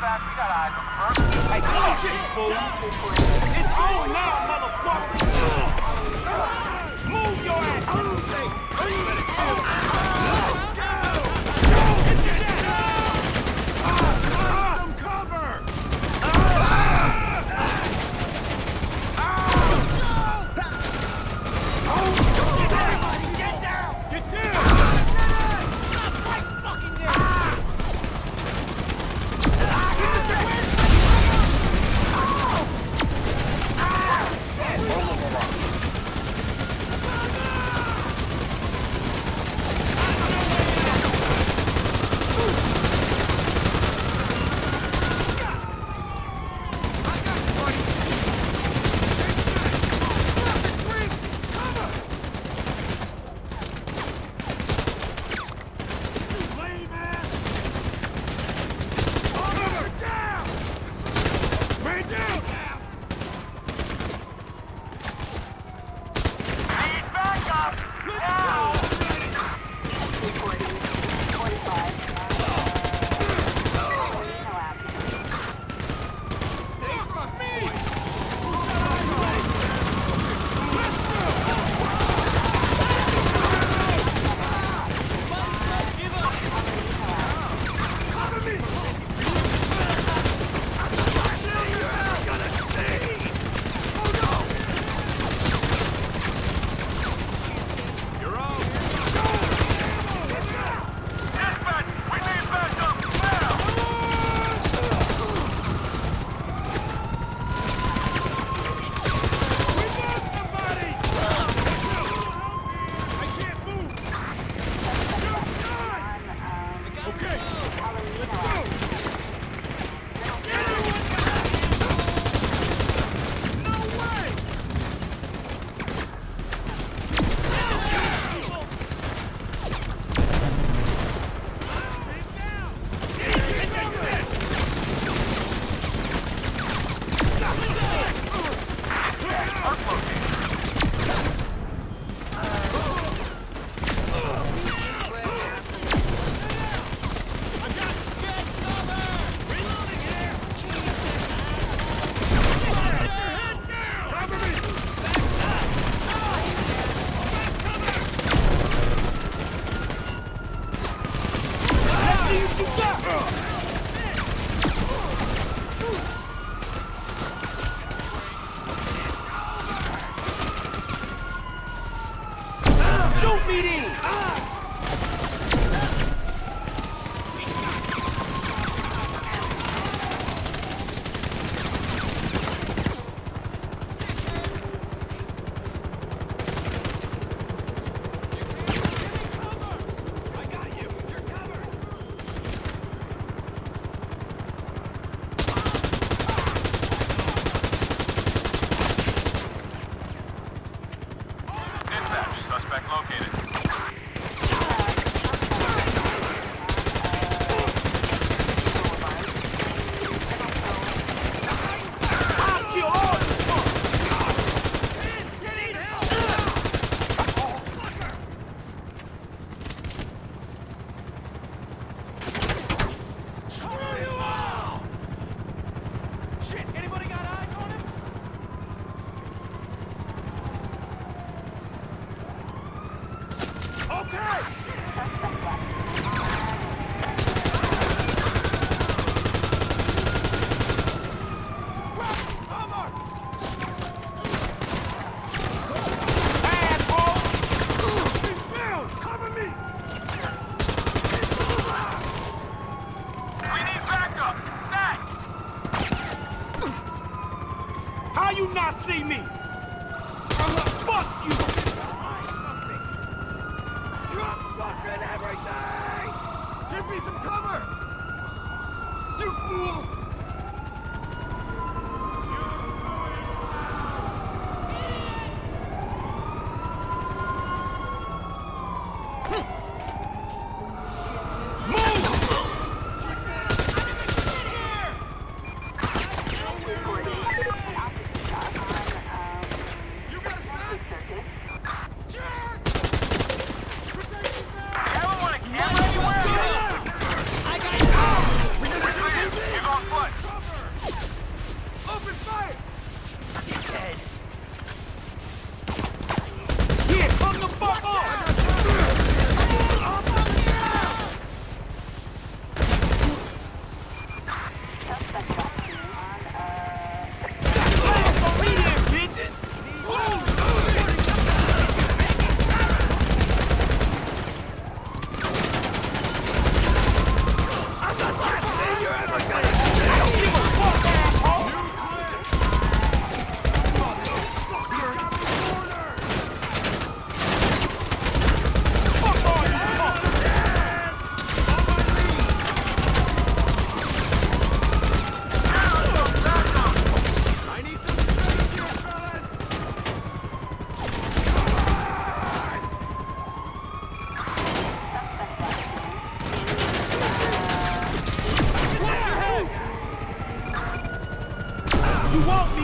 It's on now, motherfucker. Move your ass. Shoot me then! Suspect Not see me? Fuck you! Drop fucking everything! Give me some cover! You fool! You huh?